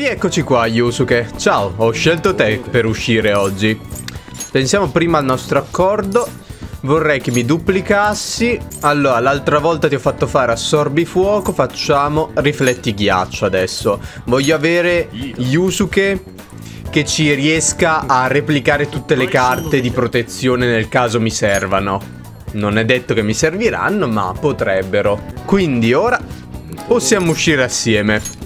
Rieccoci qua, Yusuke. Ciao, ho scelto te per uscire oggi. Pensiamo prima al nostro accordo. Vorrei che mi duplicassi. Allora, l'altra volta ti ho fatto fare assorbi fuoco. Facciamo rifletti ghiaccio adesso. Voglio avere Yusuke che ci riesca a replicare tutte le carte di protezione nel caso mi servano. Non è detto che mi serviranno, ma potrebbero. Quindi ora possiamo uscire assieme.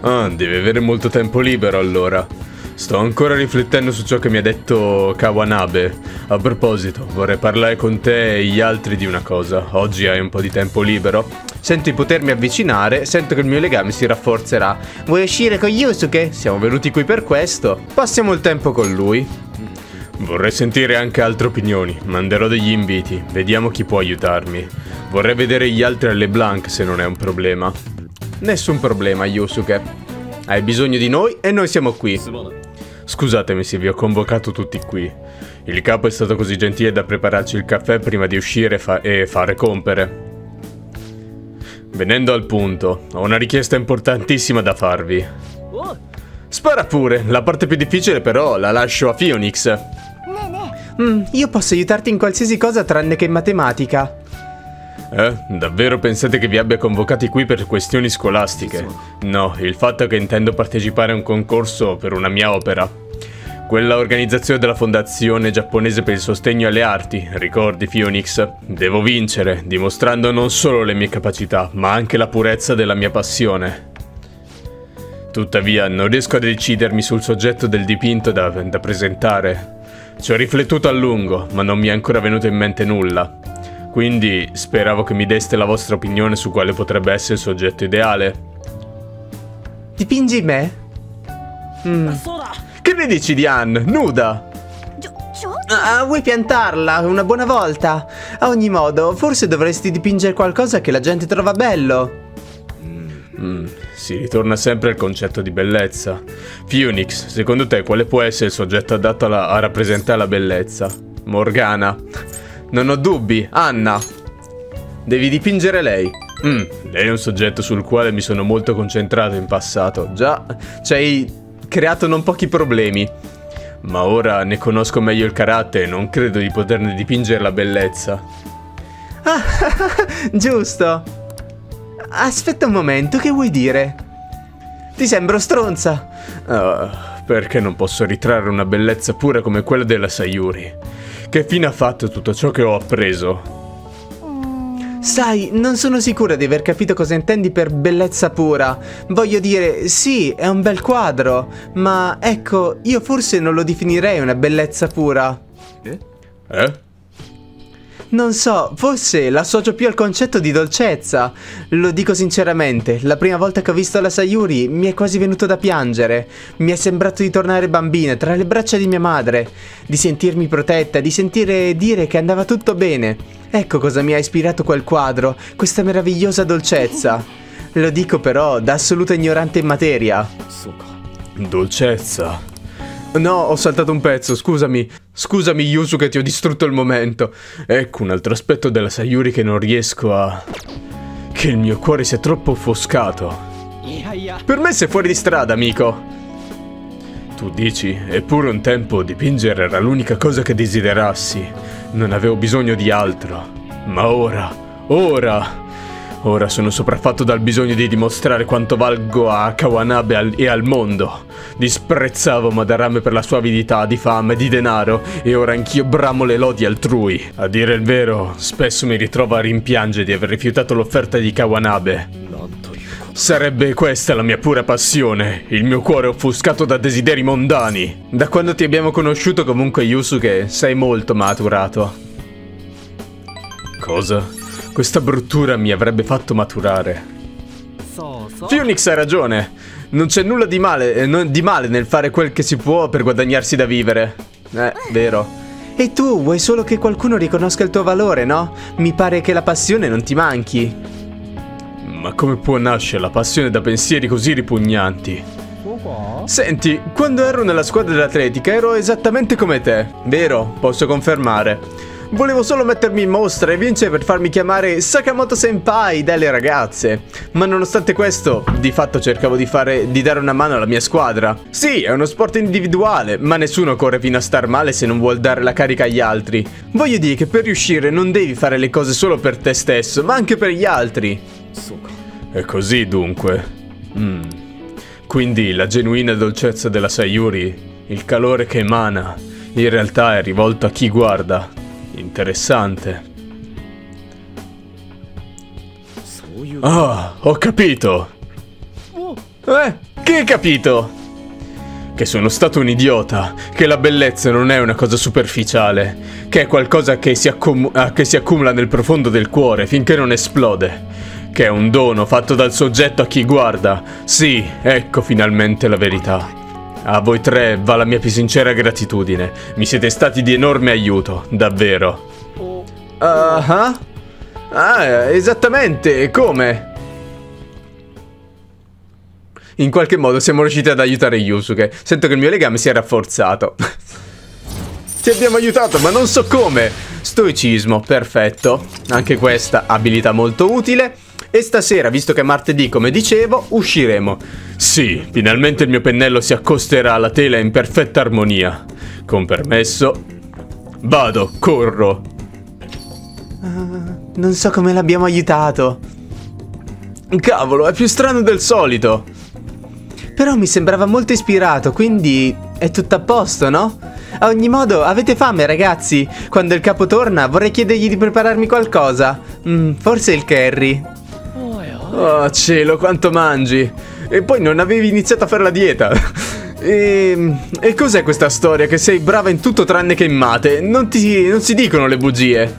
Ah, devi avere molto tempo libero allora. Sto ancora riflettendo su ciò che mi ha detto Kawanabe. A proposito, vorrei parlare con te e gli altri di una cosa. Oggi hai un po' di tempo libero? Sento di potermi avvicinare, sento che il mio legame si rafforzerà. Vuoi uscire con Yusuke? Siamo venuti qui per questo. Passiamo il tempo con lui. Vorrei sentire anche altre opinioni. Manderò degli inviti. Vediamo chi può aiutarmi. Vorrei vedere gli altri alle Blanc se non è un problema. Nessun problema, Yusuke. Hai bisogno di noi e noi siamo qui. Scusatemi se vi ho convocato tutti qui. Il capo è stato così gentile da prepararci il caffè prima di uscire fa e fare compere. Venendo al punto, ho una richiesta importantissima da farvi. Spara pure, la parte più difficile però la lascio a Phoenix. Mm, io posso aiutarti in qualsiasi cosa tranne che in matematica. Eh? Davvero pensate che vi abbia convocati qui per questioni scolastiche? No, il fatto è che intendo partecipare a un concorso per una mia opera. Quella organizzazione della fondazione giapponese per il sostegno alle arti, ricordi Phoenix? Devo vincere, dimostrando non solo le mie capacità, ma anche la purezza della mia passione. Tuttavia, non riesco a decidermi sul soggetto del dipinto da, da presentare. Ci ho riflettuto a lungo, ma non mi è ancora venuto in mente nulla. Quindi speravo che mi deste la vostra opinione su quale potrebbe essere il soggetto ideale. Dipingi me? Mm. Che ne dici di Anne? Nuda? Ah, vuoi piantarla una buona volta? A ogni modo, forse dovresti dipingere qualcosa che la gente trova bello. Mm, si ritorna sempre al concetto di bellezza. Phoenix, secondo te quale può essere il soggetto adatto alla, a rappresentare la bellezza? Morgana. Non ho dubbi, Anna. Devi dipingere lei. Mm, lei è un soggetto sul quale mi sono molto concentrato in passato. Già, ci hai creato non pochi problemi. Ma ora ne conosco meglio il carattere e non credo di poterne dipingere la bellezza. Ah, giusto. Aspetta un momento, che vuoi dire? Ti sembro stronza. Uh, perché non posso ritrarre una bellezza pura come quella della Sayuri? Che fine ha fatto tutto ciò che ho appreso? Sai, non sono sicura di aver capito cosa intendi per bellezza pura. Voglio dire, sì, è un bel quadro, ma ecco, io forse non lo definirei una bellezza pura. Eh? Eh? Non so, forse l'associo più al concetto di dolcezza. Lo dico sinceramente, la prima volta che ho visto la Sayuri mi è quasi venuto da piangere. Mi è sembrato di tornare bambina tra le braccia di mia madre, di sentirmi protetta, di sentire dire che andava tutto bene. Ecco cosa mi ha ispirato quel quadro, questa meravigliosa dolcezza. Lo dico però da assoluta ignorante in materia. Dolcezza. No, ho saltato un pezzo, scusami. Scusami, Yusu, che ti ho distrutto il momento. Ecco un altro aspetto della Sayuri che non riesco a... Che il mio cuore sia troppo offuscato. Per me sei fuori di strada, amico. Tu dici, eppure un tempo dipingere era l'unica cosa che desiderassi. Non avevo bisogno di altro. Ma ora, ora... Ora sono sopraffatto dal bisogno di dimostrare quanto valgo a Kawanabe e al mondo. Disprezzavo Madarame per la sua avidità di fame e di denaro e ora anch'io bramo le lodi altrui. A dire il vero, spesso mi ritrovo a rimpiangere di aver rifiutato l'offerta di Kawanabe. Sarebbe questa la mia pura passione, il mio cuore offuscato da desideri mondani. Da quando ti abbiamo conosciuto comunque Yusuke sei molto maturato. Cosa? Questa bruttura mi avrebbe fatto maturare. Phoenix ha ragione. Non c'è nulla di male, eh, di male nel fare quel che si può per guadagnarsi da vivere. Eh, vero. E tu vuoi solo che qualcuno riconosca il tuo valore, no? Mi pare che la passione non ti manchi. Ma come può nascere la passione da pensieri così ripugnanti? Senti, quando ero nella squadra dell'atletica ero esattamente come te, vero? Posso confermare. Volevo solo mettermi in mostra e vincere per farmi chiamare Sakamoto Senpai dalle ragazze. Ma nonostante questo, di fatto cercavo di fare di dare una mano alla mia squadra. Sì, è uno sport individuale, ma nessuno corre fino a star male se non vuol dare la carica agli altri. Voglio dire che per riuscire non devi fare le cose solo per te stesso, ma anche per gli altri. È così dunque. Mm. Quindi la genuina dolcezza della Sayuri, il calore che emana, in realtà è rivolto a chi guarda. Interessante. Ah, ho capito. Eh, che hai capito? Che sono stato un idiota, che la bellezza non è una cosa superficiale, che è qualcosa che si, ah, che si accumula nel profondo del cuore finché non esplode, che è un dono fatto dal soggetto a chi guarda. Sì, ecco finalmente la verità. A voi tre va la mia più sincera gratitudine. Mi siete stati di enorme aiuto, davvero. Uh -huh. Ah, esattamente, come? In qualche modo siamo riusciti ad aiutare Yusuke. Sento che il mio legame si è rafforzato. Ti abbiamo aiutato, ma non so come. Stoicismo, perfetto. Anche questa abilità molto utile. E stasera, visto che è martedì, come dicevo, usciremo. Sì, finalmente il mio pennello si accosterà alla tela in perfetta armonia. Con permesso... Vado, corro. Uh, non so come l'abbiamo aiutato. Cavolo, è più strano del solito. Però mi sembrava molto ispirato, quindi è tutto a posto, no? A ogni modo, avete fame, ragazzi? Quando il capo torna, vorrei chiedergli di prepararmi qualcosa. Mm, forse il curry. Oh cielo, quanto mangi! E poi non avevi iniziato a fare la dieta. E, e cos'è questa storia che sei brava in tutto tranne che in mate? Non, ti, non si dicono le bugie.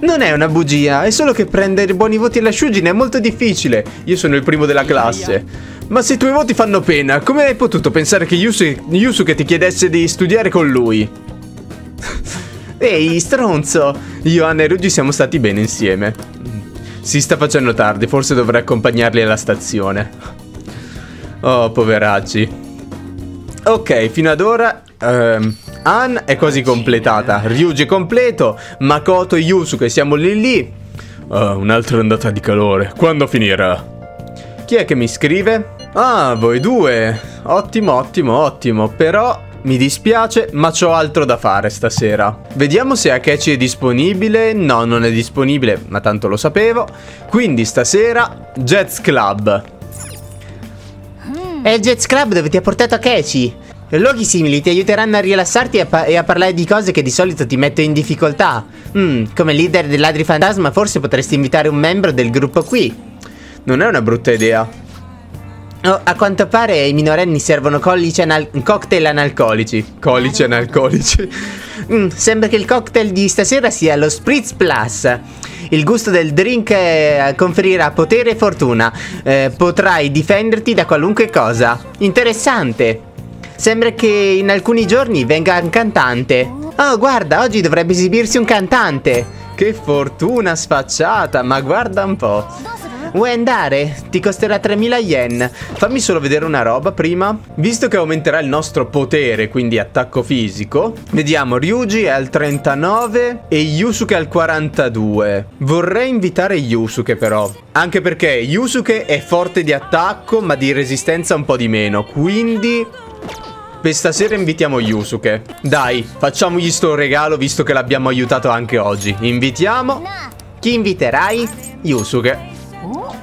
Non è una bugia, è solo che prendere buoni voti alla Shujin è molto difficile. Io sono il primo della classe. Ma se i tuoi voti fanno pena, come hai potuto pensare che Yusuke, Yusuke ti chiedesse di studiare con lui? Ehi, stronzo! Io, Anna e Rugi siamo stati bene insieme. Si sta facendo tardi, forse dovrei accompagnarli alla stazione. Oh, poveracci. Ok, fino ad ora... Ehm, An è quasi completata, Ryuji è completo, Makoto e Yusuke siamo lì lì. Oh, un'altra ondata di calore, quando finirà? Chi è che mi scrive? Ah, voi due. Ottimo, ottimo, ottimo, però mi dispiace, ma ho altro da fare stasera. Vediamo se Akechi è disponibile. No, non è disponibile, ma tanto lo sapevo. Quindi stasera, Jets Club. È il Jets Club dove ti ha portato Akechi. Luoghi simili ti aiuteranno a rilassarti e a, e a, parlare di cose che di solito ti mettono in difficoltà. Mm, come leader del ladri fantasma forse potresti invitare un membro del gruppo qui. Non è una brutta idea. Oh, a quanto pare i minorenni servono anal cocktail analcolici. Colici analcolici. Mm, sembra che il cocktail di stasera sia lo Spritz Plus. Il gusto del drink eh, conferirà potere e fortuna. Eh, potrai difenderti da qualunque cosa. Interessante. Sembra che in alcuni giorni venga un cantante. Oh, guarda, oggi dovrebbe esibirsi un cantante. Che fortuna sfacciata, ma guarda un po'. Vuoi andare? Ti costerà 3000 yen. Fammi solo vedere una roba prima. Visto che aumenterà il nostro potere, quindi attacco fisico, vediamo Ryuji è al 39 e Yusuke al 42. Vorrei invitare Yusuke però. Anche perché Yusuke è forte di attacco, ma di resistenza un po' di meno. Quindi... Per stasera invitiamo Yusuke. Dai, facciamogli sto regalo visto che l'abbiamo aiutato anche oggi. Invitiamo... Chi inviterai? Yusuke.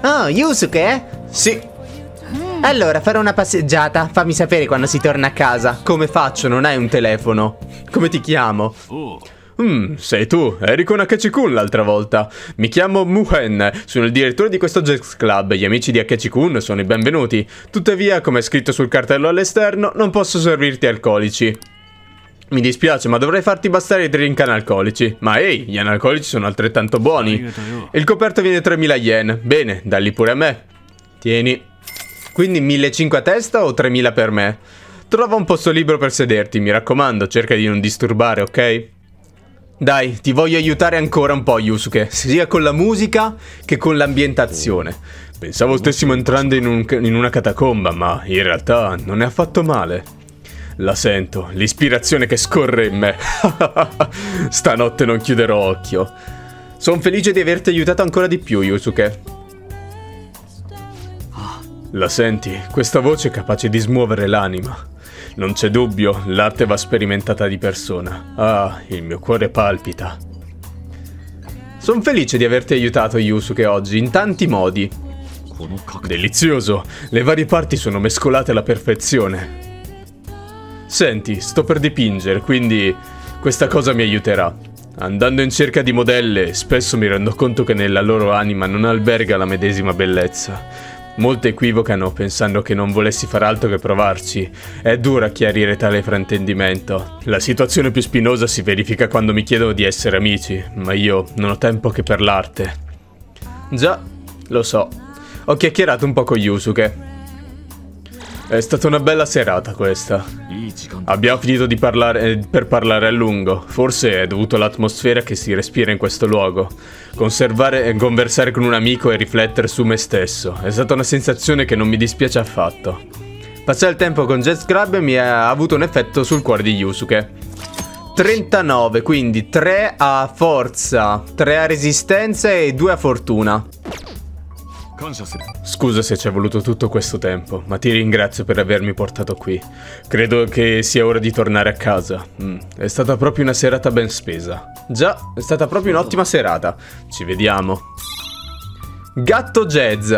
Oh, Yusuke? Eh? Sì. Allora, farò una passeggiata. Fammi sapere quando si torna a casa. Come faccio? Non hai un telefono. Come ti chiamo? Mm, sei tu, eri con Akechi-kun l'altra volta. Mi chiamo Muhen, sono il direttore di questo Jazz Club. Gli amici di Akechi-kun sono i benvenuti. Tuttavia, come è scritto sul cartello all'esterno, non posso servirti alcolici. Mi dispiace, ma dovrei farti bastare i drink analcolici. Ma ehi, gli analcolici sono altrettanto buoni. Il coperto viene 3000 yen. Bene, dalli pure a me. Tieni. Quindi 1500 a testa o 3000 per me? Trova un posto libero per sederti, mi raccomando, cerca di non disturbare, ok? Dai, ti voglio aiutare ancora un po', Yusuke, sia con la musica che con l'ambientazione. Pensavo stessimo entrando in, un, in una catacomba, ma in realtà non è affatto male. La sento, l'ispirazione che scorre in me. Stanotte non chiuderò occhio. Sono felice di averti aiutato ancora di più, Yusuke. La senti? Questa voce è capace di smuovere l'anima. Non c'è dubbio, l'arte va sperimentata di persona. Ah, il mio cuore palpita. Sono felice di averti aiutato, Yusuke, oggi, in tanti modi. Delizioso! Le varie parti sono mescolate alla perfezione. Senti, sto per dipingere, quindi questa cosa mi aiuterà. Andando in cerca di modelle, spesso mi rendo conto che nella loro anima non alberga la medesima bellezza. Molte equivocano pensando che non volessi far altro che provarci. È dura chiarire tale fraintendimento. La situazione più spinosa si verifica quando mi chiedono di essere amici, ma io non ho tempo che per l'arte. Già, lo so. Ho chiacchierato un po' con Yusuke. È stata una bella serata questa. Abbiamo finito di parlare eh, per parlare a lungo. Forse è dovuto all'atmosfera che si respira in questo luogo. Conservare, e conversare con un amico e riflettere su me stesso. È stata una sensazione che non mi dispiace affatto. Passare il tempo con Jet Scrub mi ha avuto un effetto sul cuore di Yusuke. 39, quindi 3 a forza, 3 a resistenza e 2 a fortuna. Scusa se ci è voluto tutto questo tempo, ma ti ringrazio per avermi portato qui. Credo che sia ora di tornare a casa. Mm, è stata proprio una serata ben spesa. Già, è stata proprio un'ottima serata. Ci vediamo. Gatto Jazz.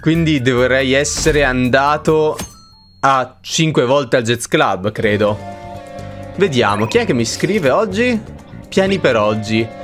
Quindi dovrei essere andato a 5 volte al Jazz Club, credo. Vediamo, chi è che mi scrive oggi? Piani per oggi.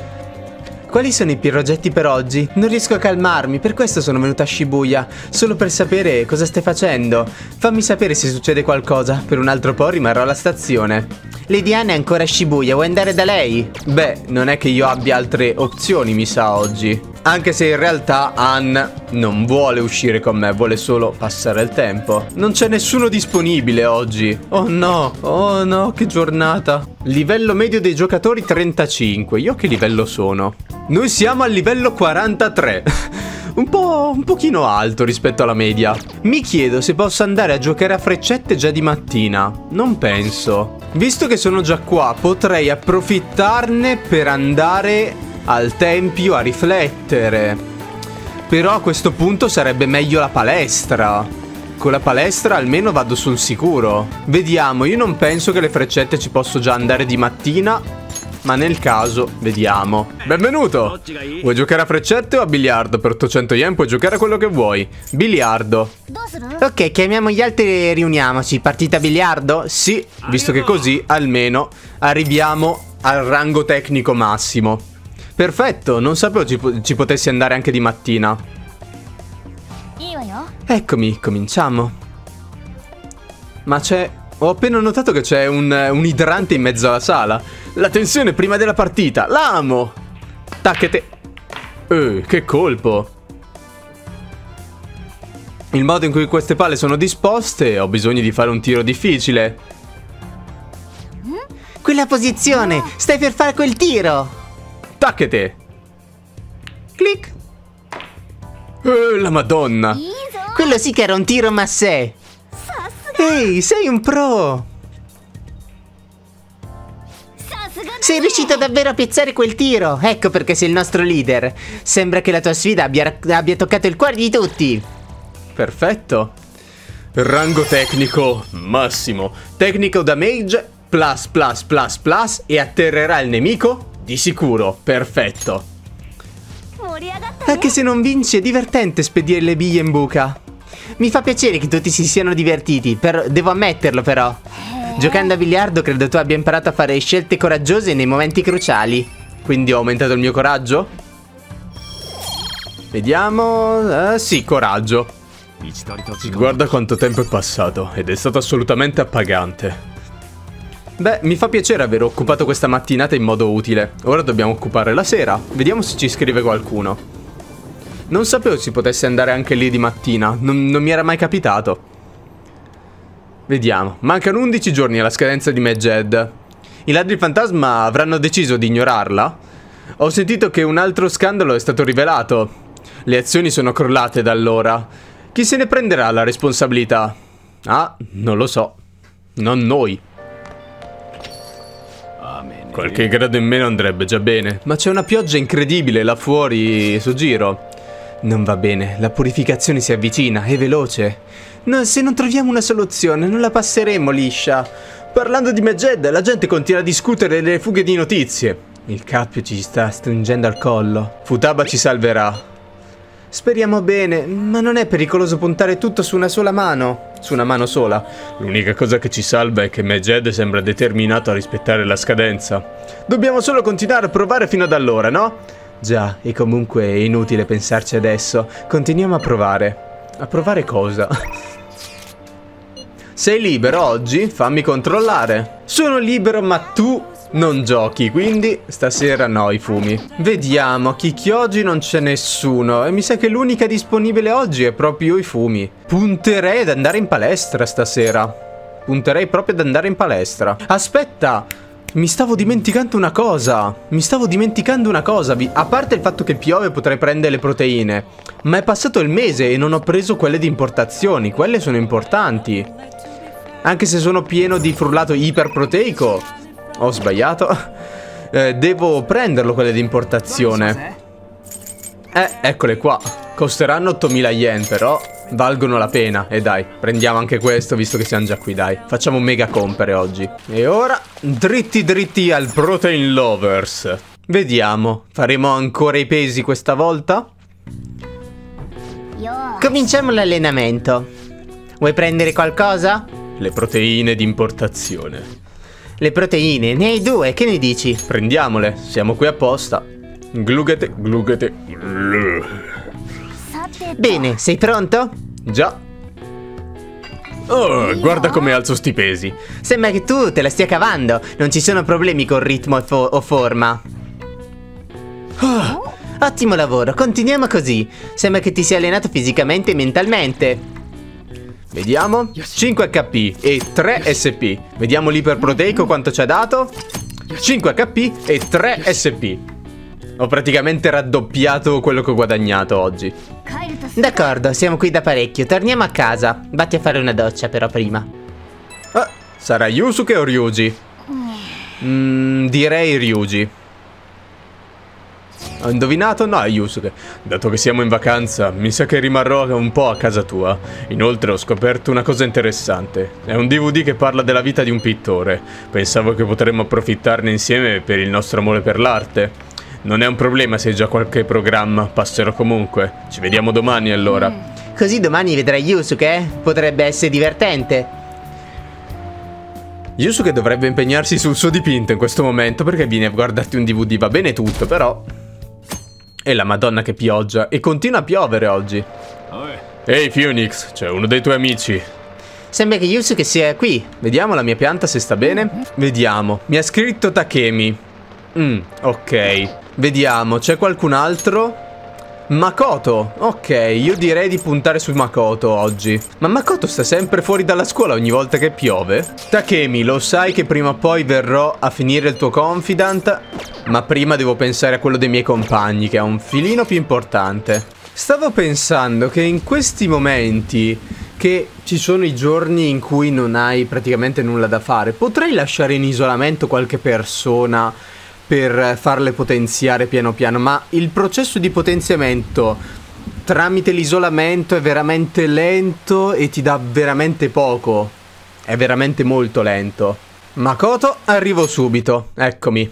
Quali sono i progetti per oggi? Non riesco a calmarmi, per questo sono venuta a Shibuya, solo per sapere cosa stai facendo. Fammi sapere se succede qualcosa, per un altro po' rimarrò alla stazione. Lady Anne è ancora a Shibuya, vuoi andare da lei? Beh, non è che io abbia altre opzioni, mi sa, oggi. Anche se in realtà Anne non vuole uscire con me, vuole solo passare il tempo. Non c'è nessuno disponibile oggi. Oh no, oh no, che giornata. Livello medio dei giocatori 35. Io che livello sono? Noi siamo al livello 43. un po' un pochino alto rispetto alla media. Mi chiedo se posso andare a giocare a freccette già di mattina. Non penso. Visto che sono già qua, potrei approfittarne per andare al tempio a riflettere. Però a questo punto sarebbe meglio la palestra. Con la palestra almeno vado sul sicuro. Vediamo, io non penso che le freccette ci posso già andare di mattina. Ma nel caso, vediamo. Benvenuto! Vuoi giocare a freccette o a biliardo? Per 800 yen puoi giocare a quello che vuoi. Biliardo. Ok, chiamiamo gli altri e riuniamoci. Partita biliardo? Sì, visto che così almeno arriviamo al rango tecnico massimo. Perfetto, non sapevo ci, ci potessi andare anche di mattina. Eccomi, cominciamo. Ma c'è... Ho appena notato che c'è un, un, idrante in mezzo alla sala. La tensione prima della partita. L'amo! Tacchete... Eh, che colpo. Il modo in cui queste palle sono disposte, ho bisogno di fare un tiro difficile. Quella posizione! Stai per fare quel tiro! Tacchete! Clic! Eh, la madonna! Quello sì che era un tiro ma sé! Ehi, sei un pro! Sei riuscito davvero a piazzare quel tiro! Ecco perché sei il nostro leader! Sembra che la tua sfida abbia, abbia toccato il cuore di tutti! Perfetto! Rango tecnico massimo. Tecnico damage plus plus plus plus e atterrerà il nemico di sicuro, perfetto. Anche se non vinci è divertente spedire le biglie in buca. Mi fa piacere che tutti si siano divertiti, però devo ammetterlo però. Giocando a biliardo credo tu abbia imparato a fare scelte coraggiose nei momenti cruciali. Quindi ho aumentato il mio coraggio? Vediamo... Uh, sì, coraggio. Guarda quanto tempo è passato ed è stato assolutamente appagante. Beh, mi fa piacere aver occupato questa mattinata in modo utile. Ora dobbiamo occupare la sera. Vediamo se ci scrive qualcuno. Non sapevo si potesse andare anche lì di mattina. Non, non mi era mai capitato. Vediamo. Mancano 11 giorni alla scadenza di Medjed. I ladri fantasma avranno deciso di ignorarla? Ho sentito che un altro scandalo è stato rivelato. Le azioni sono crollate da allora. Chi se ne prenderà la responsabilità? Ah, non lo so. Non noi. Qualche grado in meno andrebbe già bene. Ma c'è una pioggia incredibile là fuori su giro. Non va bene, la purificazione si avvicina, è veloce. No, se non troviamo una soluzione, non la passeremo liscia. Parlando di Meged, la gente continua a discutere delle fughe di notizie. Il cappio ci sta stringendo al collo. Futaba ci salverà. Speriamo bene, ma non è pericoloso puntare tutto su una sola mano? Su una mano sola? L'unica cosa che ci salva è che Meged sembra determinato a rispettare la scadenza. Dobbiamo solo continuare a provare fino ad allora, no? Già, e comunque è inutile pensarci adesso. Continuiamo a provare. A provare cosa? Sei libero oggi? Fammi controllare. Sono libero, ma tu non giochi, quindi stasera no i fumi. Vediamo, chicchi oggi non c'è nessuno e mi sa che l'unica disponibile oggi è proprio i fumi. Punterei ad andare in palestra stasera. Punterei proprio ad andare in palestra. Aspetta, mi stavo dimenticando una cosa. Mi stavo dimenticando una cosa. A parte il fatto che piove potrei prendere le proteine. Ma è passato il mese e non ho preso quelle di importazioni. Quelle sono importanti. Anche se sono pieno di frullato iperproteico. Ho sbagliato. Eh, devo prenderlo quelle di importazione. Eh, eccole qua. Costeranno 8000 yen, però valgono la pena. E dai, prendiamo anche questo, visto che siamo già qui, dai. Facciamo un mega compere oggi. E ora, dritti dritti al Protein Lovers. Vediamo, faremo ancora i pesi questa volta? Cominciamo l'allenamento. Vuoi prendere qualcosa? Le proteine di importazione. Le proteine, ne hai due, che ne dici? Prendiamole, siamo qui apposta. Glugate, glugate. Bene, sei pronto? Già. Oh, guarda come alzo sti pesi. Sembra che tu te la stia cavando. Non ci sono problemi con ritmo fo o forma. Oh, ottimo lavoro, continuiamo così. Sembra che ti sia allenato fisicamente e mentalmente. Vediamo. 5 HP e 3 SP Vediamo l'iperproteico quanto ci ha dato. 5 HP e 3 SP Ho praticamente raddoppiato quello che ho guadagnato oggi. D'accordo, siamo qui da parecchio. Torniamo a casa. Vatti a fare una doccia però prima. Ah, Sarà Yusuke o Ryuji? Mm, direi Ryuji ho indovinato? No, Yusuke. Dato che siamo in vacanza, mi sa che rimarrò un po' a casa tua. Inoltre ho scoperto una cosa interessante. È un DVD che parla della vita di un pittore. Pensavo che potremmo approfittarne insieme per il nostro amore per l'arte. Non è un problema se hai già qualche programma, passerò comunque. Ci vediamo domani allora. Mm. Così domani vedrai Yusuke? Eh? Potrebbe essere divertente. Yusuke dovrebbe impegnarsi sul suo dipinto in questo momento perché viene a guardarti un DVD, va bene tutto, però e la madonna che pioggia. E continua a piovere oggi. Ehi Phoenix, c'è uno dei tuoi amici. Sembra che Yusuke sia qui. Vediamo la mia pianta se sta bene. Vediamo. Mi ha scritto Takemi. Mm, ok. Vediamo, c'è qualcun altro? Makoto, ok, io direi di puntare su Makoto oggi. Ma Makoto sta sempre fuori dalla scuola ogni volta che piove? Takemi, lo sai che prima o poi verrò a finire il tuo confidant? Ma prima devo pensare a quello dei miei compagni, che è un filino più importante. Stavo pensando che in questi momenti che ci sono i giorni in cui non hai praticamente nulla da fare, potrei lasciare in isolamento qualche persona per farle potenziare piano piano, ma il processo di potenziamento tramite l'isolamento è veramente lento e ti dà veramente poco. È veramente molto lento. Makoto, arrivo subito. Eccomi.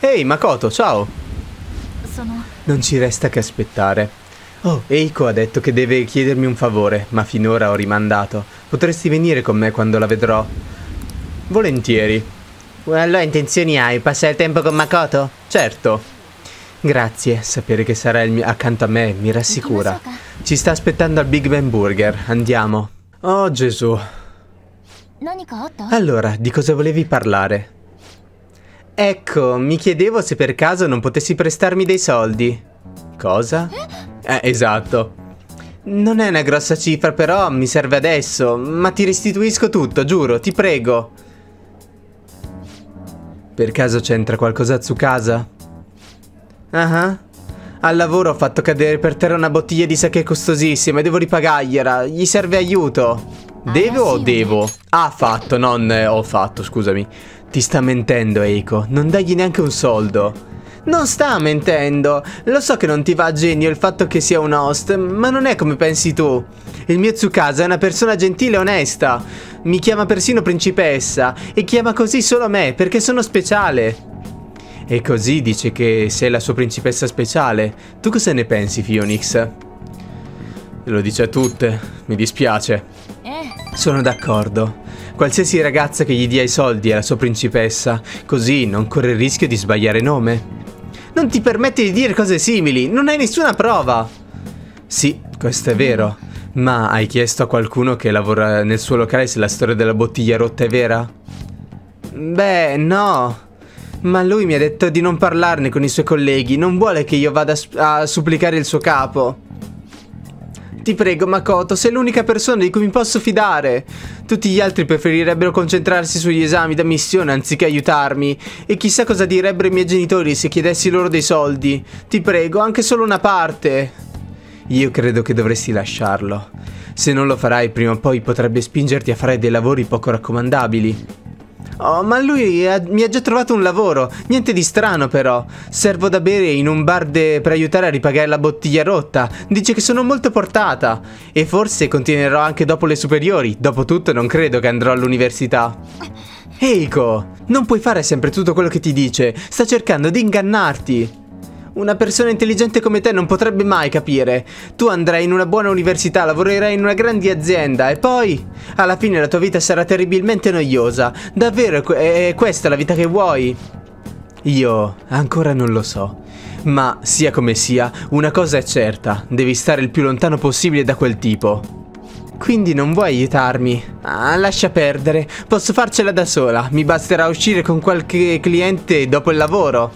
Ehi, Makoto, ciao. Sono... Non ci resta che aspettare. Oh, Eiko ha detto che deve chiedermi un favore, ma finora ho rimandato. Potresti venire con me quando la vedrò? Volentieri. Allora intenzioni hai? Passare il tempo con Makoto? Certo. Grazie, sapere che sarà accanto a me mi rassicura. Ci sta aspettando al Big Ben Burger, andiamo. Oh Gesù. Allora, di cosa volevi parlare? Ecco, mi chiedevo se per caso non potessi prestarmi dei soldi. Cosa? Eh, esatto. Non è una grossa cifra, però mi serve adesso. Ma ti restituisco tutto, giuro, ti prego. Per caso c'entra qualcosa su casa? Ah, uh -huh. Al lavoro ho fatto cadere per terra una bottiglia di sake costosissima e devo ripagargliela. Gli serve aiuto. Deve o devo? Ha fatto, non ho fatto, scusami. Ti sta mentendo, Eiko. Non dagli neanche un soldo. Non sta mentendo. Lo so che non ti va a genio il fatto che sia un host, ma non è come pensi tu. Il mio Tsukasa è una persona gentile e onesta. Mi chiama persino principessa e chiama così solo me perché sono speciale. E così dice che sei la sua principessa speciale. Tu cosa ne pensi, Phoenix? Lo dice a tutte. Mi dispiace. Eh. Sono d'accordo. Qualsiasi ragazza che gli dia i soldi è la sua principessa, così non corre il rischio di sbagliare nome. Non ti permette di dire cose simili, non hai nessuna prova. Sì, questo è vero. Ma hai chiesto a qualcuno che lavora nel suo locale se la storia della bottiglia rotta è vera? Beh, no. Ma lui mi ha detto di non parlarne con i suoi colleghi, non vuole che io vada a supplicare il suo capo. Ti prego, Makoto, sei l'unica persona di cui mi posso fidare. Tutti gli altri preferirebbero concentrarsi sugli esami da missione anziché aiutarmi. E chissà cosa direbbero i miei genitori se chiedessi loro dei soldi. Ti prego, anche solo una parte. Io credo che dovresti lasciarlo. Se non lo farai, prima o poi potrebbe spingerti a fare dei lavori poco raccomandabili. Oh, ma lui ha, mi ha già trovato un lavoro. Niente di strano, però. Servo da bere in un bar per aiutare a ripagare la bottiglia rotta. Dice che sono molto portata. E forse continuerò anche dopo le superiori. Dopotutto, non credo che andrò all'università. Eiko, non puoi fare sempre tutto quello che ti dice. Sta cercando di ingannarti. Una persona intelligente come te non potrebbe mai capire. Tu andrai in una buona università, lavorerai in una grande azienda e poi, alla fine la tua vita sarà terribilmente noiosa. Davvero è questa la vita che vuoi? Io ancora non lo so. Ma sia come sia, una cosa è certa, devi stare il più lontano possibile da quel tipo. Quindi non vuoi aiutarmi? Ah, lascia perdere, posso farcela da sola, mi basterà uscire con qualche cliente dopo il lavoro.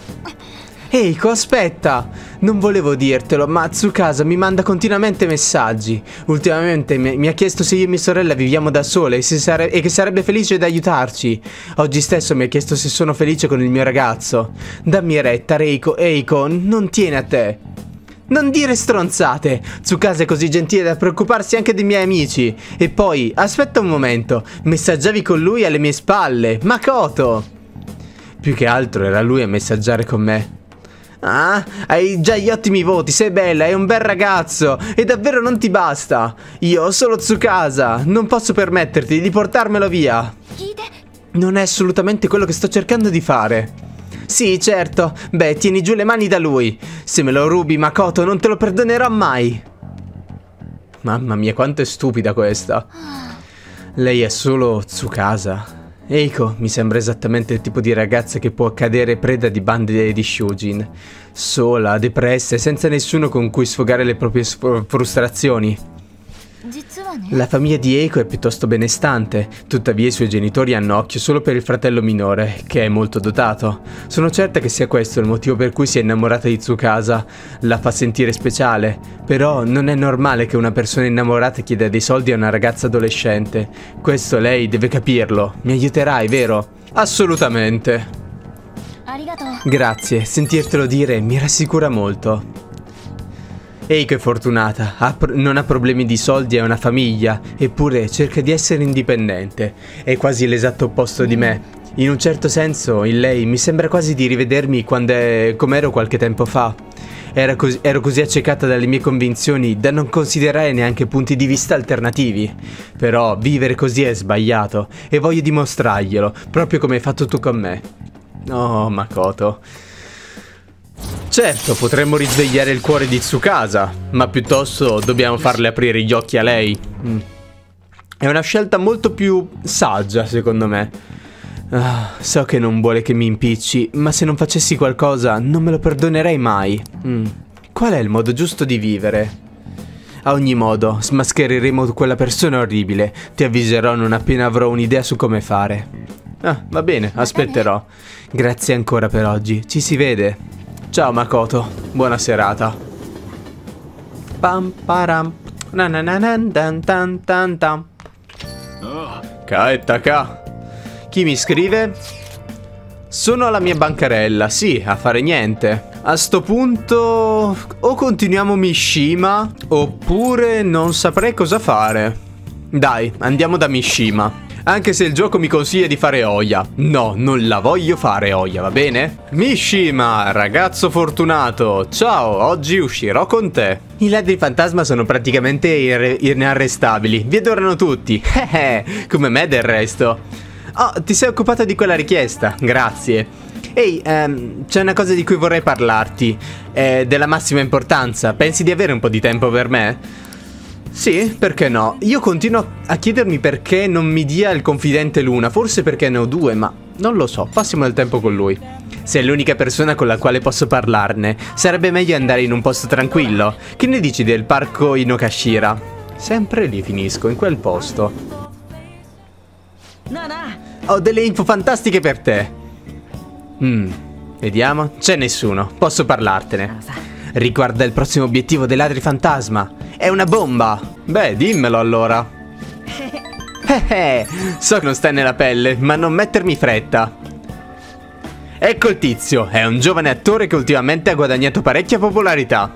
Eiko, aspetta! Non volevo dirtelo, ma Tsukasa mi manda continuamente messaggi. Ultimamente mi, mi ha chiesto se io e mia sorella viviamo da sole e, sare e che sarebbe felice di aiutarci. Oggi stesso mi ha chiesto se sono felice con il mio ragazzo. Dammi retta, Reiko. Eiko, non tiene a te. Non dire stronzate! Tsukasa è così gentile da preoccuparsi anche dei miei amici. E poi, aspetta un momento, messaggiavi con lui alle mie spalle. Makoto! Più che altro era lui a messaggiare con me. Ah, hai già gli ottimi voti, sei bella, hai un bel ragazzo e davvero non ti basta. Io ho solo Tsukasa, non posso permetterti di portarmelo via. Non è assolutamente quello che sto cercando di fare. Sì, certo. Beh, tieni giù le mani da lui. Se me lo rubi, Makoto, non te lo perdonerò mai. Mamma mia, quanto è stupida questa. Lei è solo Tsukasa. Eiko mi sembra esattamente il tipo di ragazza che può cadere preda di bande di Shujin. Sola, depressa e senza nessuno con cui sfogare le proprie frustrazioni. La famiglia di Eiko è piuttosto benestante, tuttavia i suoi genitori hanno occhio solo per il fratello minore, che è molto dotato. Sono certa che sia questo il motivo per cui si è innamorata di Tsukasa, la fa sentire speciale, però non è normale che una persona innamorata chieda dei soldi a una ragazza adolescente. Questo lei deve capirlo. Mi aiuterai, vero? Assolutamente. Grazie, sentirtelo dire mi rassicura molto. Eiko è fortunata, ha non ha problemi di soldi e una famiglia, eppure cerca di essere indipendente. È quasi l'esatto opposto di me. In un certo senso, in lei mi sembra quasi di rivedermi quando è... come ero qualche tempo fa. Cos ero così accecata dalle mie convinzioni da non considerare neanche punti di vista alternativi. Però vivere così è sbagliato e voglio dimostrarglielo, proprio come hai fatto tu con me. Oh, Makoto. Certo, potremmo risvegliare il cuore di Tsukasa, ma piuttosto dobbiamo farle aprire gli occhi a lei. Mm. È una scelta molto più saggia, secondo me. Ah, so che non vuole che mi impicci, ma se non facessi qualcosa non me lo perdonerei mai. Mm. Qual è il modo giusto di vivere? A ogni modo, smaschereremo quella persona orribile. Ti avviserò non appena avrò un'idea su come fare. Ah, va bene, aspetterò. Grazie ancora per oggi. Ci si vede. Ciao Makoto, buona serata. Pam param. Nanananan tan tan tan. Ka Taka. Chi mi scrive? Sono alla mia bancarella, sì, a fare niente. A sto punto o continuiamo Mishima oppure non saprei cosa fare. Dai, andiamo da Mishima. Anche se il gioco mi consiglia di fare Oya. No, non la voglio fare Oya, va bene? Mishima, ragazzo fortunato. Ciao, oggi uscirò con te. I ladri fantasma sono praticamente inarrestabili. Vi adorano tutti. Eh, come me del resto. Oh, ti sei occupata di quella richiesta. Grazie. Ehi, um, c'è una cosa di cui vorrei parlarti. È della massima importanza. Pensi di avere un po' di tempo per me? Sì, perché no? Io continuo a chiedermi perché non mi dia il confidente Luna. Forse perché ne ho due, ma non lo so. Passiamo del tempo con lui. Se è l'unica persona con la quale posso parlarne, sarebbe meglio andare in un posto tranquillo. Che ne dici del parco Inokashira? Sempre lì finisco, in quel posto. Ho delle info fantastiche per te. Mmm, vediamo. C'è nessuno, posso parlartene. Riguarda il prossimo obiettivo dei ladri fantasma. È una bomba. Beh, dimmelo allora. Eh eh, so che non stai nella pelle, ma non mettermi fretta. Ecco il tizio, è un giovane attore che ultimamente ha guadagnato parecchia popolarità.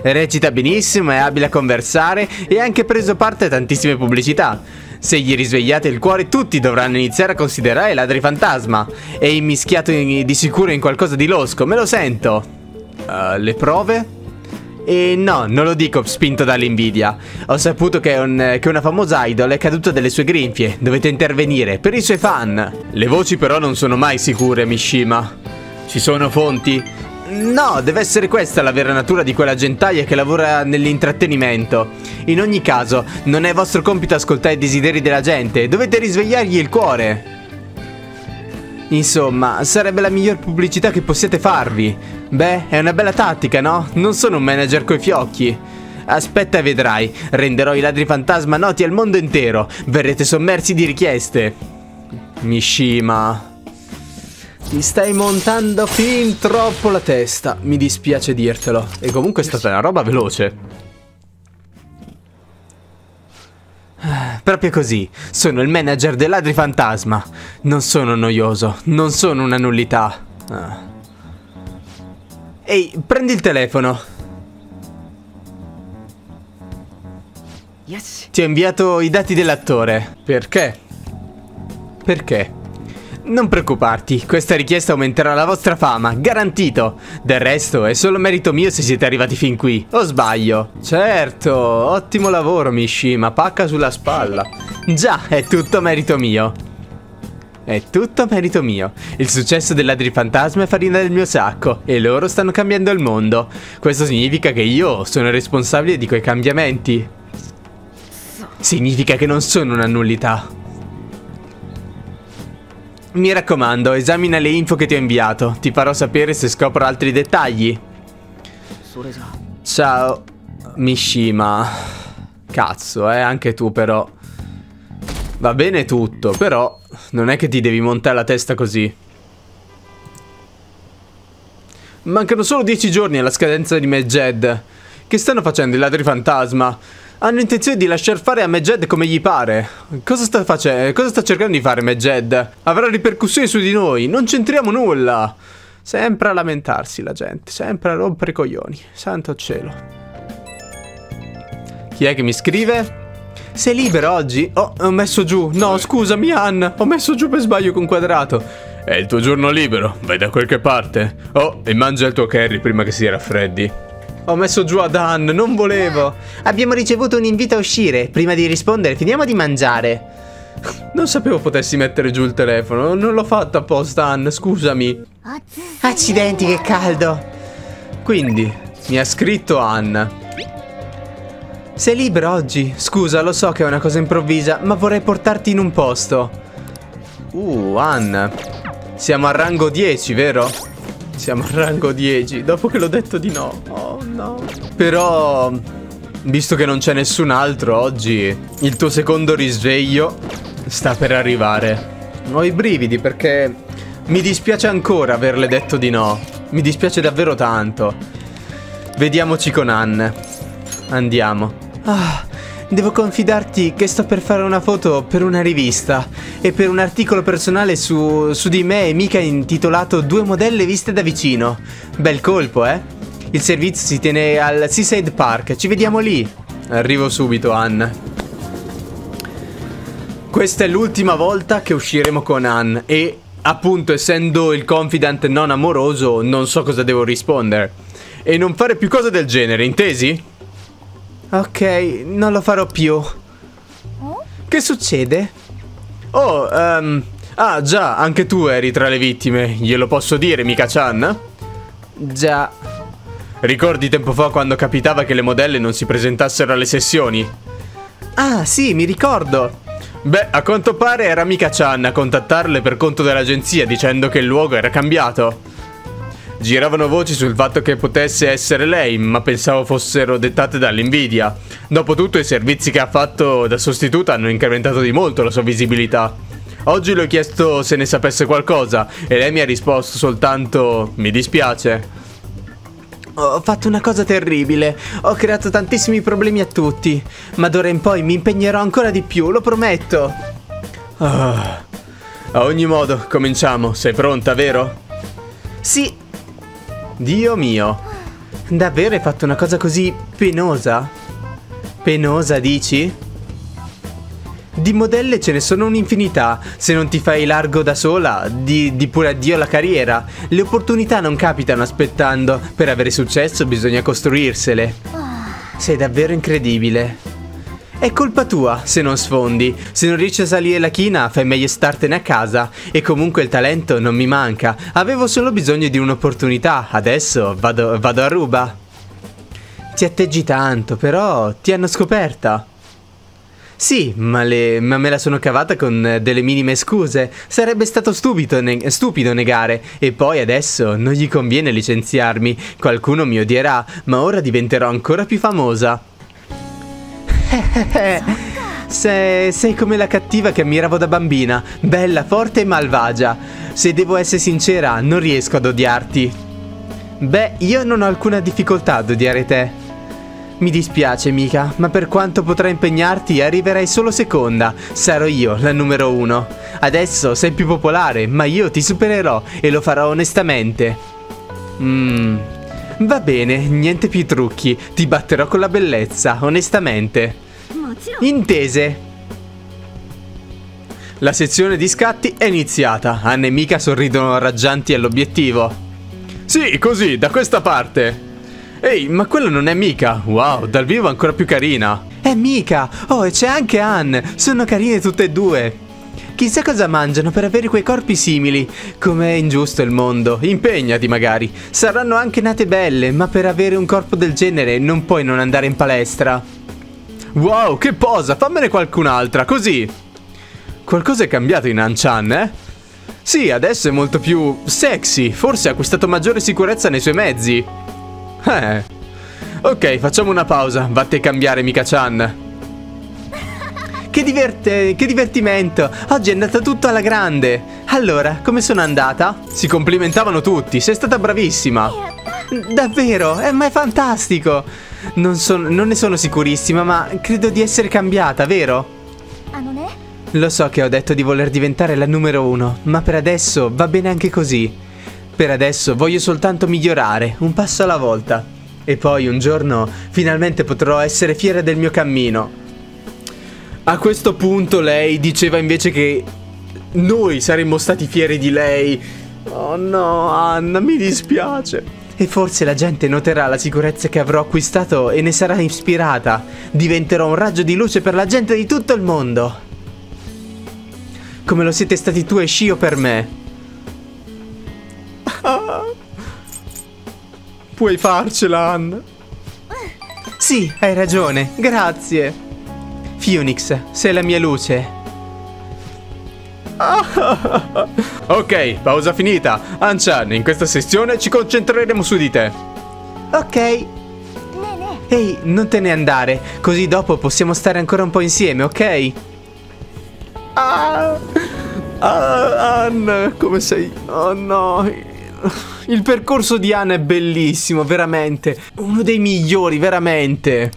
Recita benissimo, è abile a conversare e ha anche preso parte a tantissime pubblicità. Se gli risvegliate il cuore tutti dovranno iniziare a considerare ladri fantasma. È immischiato in, di sicuro in qualcosa di losco, me lo sento. Uh, le prove? E no, non lo dico spinto dall'invidia. Ho saputo che, un, che, una famosa idol è caduta dalle sue grinfie. Dovete intervenire, per i suoi fan. Le voci però non sono mai sicure, Mishima. Ci sono fonti? No, deve essere questa la vera natura di quella gentaia che lavora nell'intrattenimento. In ogni caso, non è vostro compito ascoltare i desideri della gente, dovete risvegliargli il cuore. Insomma, sarebbe la miglior pubblicità che possiate farvi. Beh, è una bella tattica, no? Non sono un manager coi fiocchi. Aspetta e vedrai, renderò i ladri fantasma noti al mondo intero. Verrete sommersi di richieste. Mishima. Mi stai montando fin troppo la testa. Mi dispiace dirtelo. E comunque è stata una roba veloce. Proprio così. Sono il manager dei ladri fantasma. Non sono noioso. Non sono una nullità. Ah. Ehi, prendi il telefono. Yes. Ti ho inviato i dati dell'attore. Perché? Perché? Non preoccuparti, questa richiesta aumenterà la vostra fama, garantito. Del resto è solo merito mio se siete arrivati fin qui, o sbaglio? Certo, ottimo lavoro Mishima, pacca sulla spalla. Già, è tutto merito mio. È tutto merito mio. Il successo del ladri fantasma è farina del mio sacco e loro stanno cambiando il mondo. Questo significa che io sono responsabile di quei cambiamenti. Significa che non sono una nullità. Mi raccomando, esamina le info che ti ho inviato. Ti farò sapere se scopro altri dettagli. Ciao, Mishima. Cazzo, eh, anche tu però. Va bene tutto, però non è che ti devi montare la testa così. Mancano solo dieci giorni alla scadenza di Medjed. Che stanno facendo i ladri fantasma? Hanno intenzione di lasciar fare a Medjed come gli pare. Cosa sta facendo? Cosa sta cercando di fare Medjed? Avrà ripercussioni su di noi. Non c'entriamo nulla. Sempre a lamentarsi la gente. Sempre a rompere i coglioni. Santo cielo. Chi è che mi scrive? Sei libero oggi? Oh, ho messo giù. No, scusami, Ann. Ho messo giù per sbaglio con quadrato. È il tuo giorno libero. Vai da qualche parte. Oh, e mangia il tuo curry prima che si raffreddi. Ho messo giù a Dan, non volevo. Abbiamo ricevuto un invito a uscire. Prima di rispondere, finiamo di mangiare. Non sapevo potessi mettere giù il telefono. Non l'ho fatto apposta, Ann, scusami. Accidenti, che caldo. Quindi, mi ha scritto Ann. Sei libero oggi? Scusa, lo so che è una cosa improvvisa, ma vorrei portarti in un posto. Uh, Ann. Siamo a rango 10, vero? Siamo al rango 10 Dopo che l'ho detto di no. Oh no. Però Visto che non c'è nessun altro oggi Il tuo secondo risveglio Sta per arrivare. Ho i brividi perché Mi dispiace ancora averle detto di no. Mi dispiace davvero tanto. Vediamoci con Anne. Andiamo. Ah, Devo confidarti che sto per fare una foto per una rivista e per un articolo personale su, su di me e mica intitolato Due modelle viste da vicino. Bel colpo, eh? Il servizio si tiene al Seaside Park, ci vediamo lì. Arrivo subito, Ann. Questa è l'ultima volta che usciremo con Ann e appunto essendo il confidant non amoroso non so cosa devo rispondere. E non fare più cose del genere, intesi? Ok, non lo farò più. Che succede? Oh, um, ah già, anche tu eri tra le vittime, glielo posso dire, Mika-chan? Già. Ricordi tempo fa quando capitava che le modelle non si presentassero alle sessioni? Ah, sì, mi ricordo. Beh, a quanto pare era Mika-chan a contattarle per conto dell'agenzia dicendo che il luogo era cambiato. Giravano voci sul fatto che potesse essere lei, ma pensavo fossero dettate dall'invidia. Dopotutto i servizi che ha fatto da sostituta hanno incrementato di molto la sua visibilità. Oggi le ho chiesto se ne sapesse qualcosa e lei mi ha risposto soltanto mi dispiace. Ho fatto una cosa terribile, ho creato tantissimi problemi a tutti, ma d'ora in poi mi impegnerò ancora di più, lo prometto. Oh. A ogni modo, cominciamo, sei pronta, vero? Sì, Dio mio. Davvero hai fatto una cosa così penosa? Penosa, dici? Di modelle ce ne sono un'infinità. Se non ti fai largo da sola, di, di pure addio alla carriera. Le opportunità non capitano aspettando. Per avere successo bisogna costruirsele. Sei davvero incredibile. È colpa tua se non sfondi. Se non riesci a salire la china, fai meglio startene a casa. E comunque il talento non mi manca. Avevo solo bisogno di un'opportunità. Adesso vado, vado a ruba. Ti atteggi tanto, però ti hanno scoperta. Sì, ma, le, ma, me la sono cavata con delle minime scuse. Sarebbe stato stupido, ne stupido negare. E poi adesso non gli conviene licenziarmi. Qualcuno mi odierà, ma ora diventerò ancora più famosa. sei, sei come la cattiva che ammiravo da bambina, bella, forte e malvagia. Se devo essere sincera, non riesco ad odiarti. Beh, io non ho alcuna difficoltà ad odiare te. Mi dispiace, Mika, ma per quanto potrai impegnarti, arriverai solo seconda. Sarò io la numero uno. Adesso sei più popolare, ma io ti supererò e lo farò onestamente. Mmm, Va bene, niente più trucchi. Ti batterò con la bellezza, onestamente. Intese. La sezione di scatti è iniziata. Anne e Mika sorridono raggianti all'obiettivo. Sì, così, da questa parte. Ehi, ma quello non è Mika. Wow, dal vivo è ancora più carina. È Mika. Oh, e c'è anche Anne. Sono carine tutte e due. Chissà cosa mangiano per avere quei corpi simili. Com'è ingiusto il mondo. Impegnati magari. Saranno anche nate belle, ma per avere un corpo del genere non puoi non andare in palestra. Wow, che posa! Fammene qualcun'altra, così. Qualcosa è cambiato in Anchan, eh? Sì, adesso è molto più sexy. Forse ha acquistato maggiore sicurezza nei suoi mezzi. Eh. Ok, facciamo una pausa. Vatte a cambiare, Mika-chan. Che, diverte, che divertimento! Oggi è andata tutto alla grande! Allora, come sono andata? Si complimentavano tutti, sei stata bravissima! Davvero, è, ma è fantastico! Non, son, non ne sono sicurissima, ma credo di essere cambiata, vero? Lo so che ho detto di voler diventare la numero uno, ma per adesso va bene anche così. Per adesso voglio soltanto migliorare, un passo alla volta. E poi un giorno finalmente potrò essere fiera del mio cammino. A questo punto lei diceva invece che noi saremmo stati fieri di lei. Oh no, Anna, mi dispiace. E forse la gente noterà la sicurezza che avrò acquistato e ne sarà ispirata. Diventerò un raggio di luce per la gente di tutto il mondo. Come lo siete stati tu e Shio per me. Puoi farcela, Anna. Sì, hai ragione. Grazie. Phoenix, sei la mia luce. ok, pausa finita. Anchan, in questa sessione ci concentreremo su di te. Ok. Ehi, non te ne andare, così dopo possiamo stare ancora un po' insieme, ok? Ah, ah, Anne, come sei? Oh no. Il percorso di Anne è bellissimo, veramente. Uno dei migliori, veramente.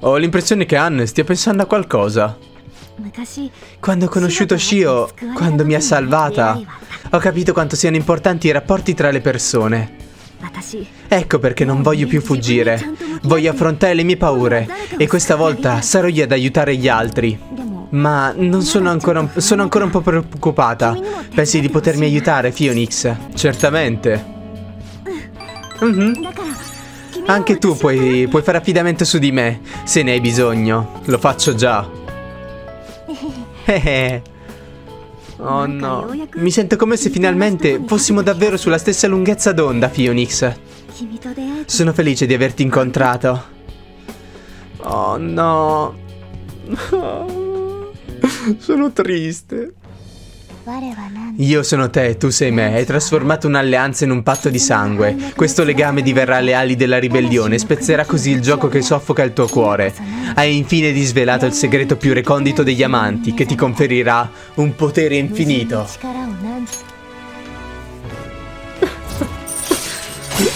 Ho l'impressione che Anne stia pensando a qualcosa. Quando ho conosciuto Shio, quando mi ha salvata, ho capito quanto siano importanti i rapporti tra le persone. Ecco perché non voglio più fuggire. Voglio affrontare le mie paure e questa volta sarò io ad aiutare gli altri. Ma non sono ancora, sono ancora un po' preoccupata. Pensi di potermi aiutare, Phoenix? Certamente. Mm -hmm. Anche tu puoi, puoi fare affidamento su di me, se ne hai bisogno. Lo faccio già. oh no, mi sento come se finalmente fossimo davvero sulla stessa lunghezza d'onda, Phoenix. Sono felice di averti incontrato. Oh no. Sono triste. Io sono te, tu sei me. Hai trasformato un'alleanza in un patto di sangue. Questo legame diverrà le ali della ribellione e spezzerà così il gioco che soffoca il tuo cuore. Hai infine disvelato il segreto più recondito degli amanti, che ti conferirà un potere infinito.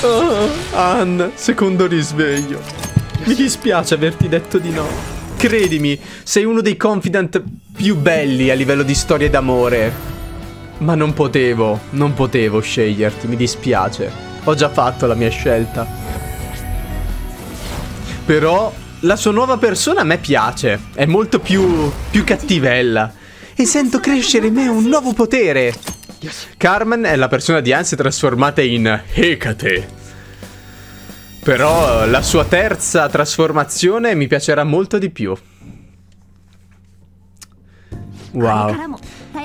Oh, Anne, secondo risveglio. Mi dispiace averti detto di no. Credimi, sei uno dei confident più belli a livello di storie d'amore. Ma non potevo, non potevo sceglierti, mi dispiace. Ho già fatto la mia scelta. Però la sua nuova persona a me piace. È molto più, più cattivella. E sento crescere in me un nuovo potere. Carmen è la persona di Anse trasformata in Hecate. Però la sua terza trasformazione mi piacerà molto di più. Wow.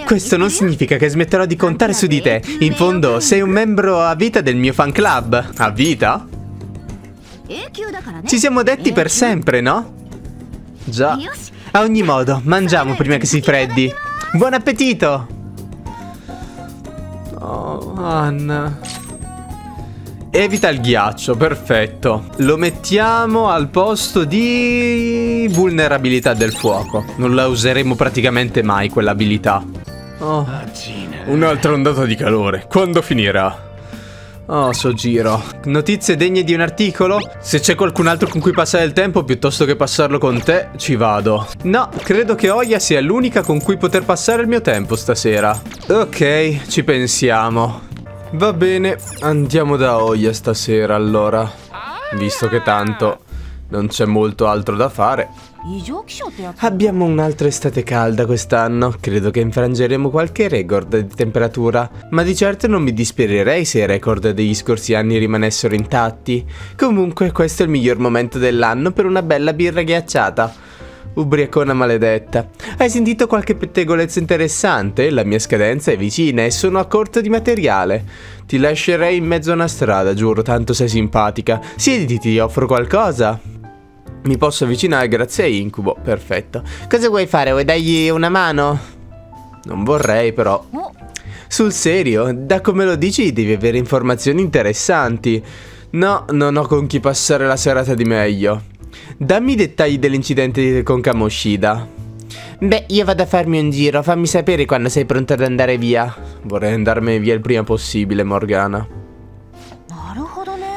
Questo non significa che smetterò di contare su di te. In fondo, sei un membro a vita del mio fan club. A vita? Ci siamo detti per sempre, no? Già. A ogni modo, mangiamo prima che si freddi. Buon appetito! Oh, Anna. Evita il ghiaccio, perfetto. Lo mettiamo al posto di vulnerabilità del fuoco. Non la useremo praticamente mai quell'abilità. Oh, un'altra ondata di calore. Quando finirà? Oh, Sogiro. Notizie degne di un articolo? Se c'è qualcun altro con cui passare il tempo, piuttosto che passarlo con te, ci vado. No, credo che Oya sia l'unica con cui poter passare il mio tempo stasera. Ok, ci pensiamo. Va bene, andiamo da Oya stasera allora. Visto che tanto non c'è molto altro da fare. Abbiamo un'altra estate calda quest'anno. Credo che infrangeremo qualche record di temperatura. Ma di certo non mi dispiererei se i record degli scorsi anni rimanessero intatti. Comunque, questo è il miglior momento dell'anno per una bella birra ghiacciata. Ubriacona maledetta. Hai sentito qualche pettegolezzo interessante? La mia scadenza è vicina e sono a corto di materiale. Ti lascerei in mezzo a una strada, giuro, tanto sei simpatica. Siediti, ti offro qualcosa. Mi posso avvicinare grazie a Incubo, perfetto. Cosa vuoi fare? Vuoi dargli una mano? Non vorrei, però. Sul serio, da come lo dici devi avere informazioni interessanti. No, non ho con chi passare la serata di meglio. Dammi i dettagli dell'incidente con Kamoshida. Beh, io vado a farmi un giro, fammi sapere quando sei pronta ad andare via. Vorrei andarmene via il prima possibile, Morgana.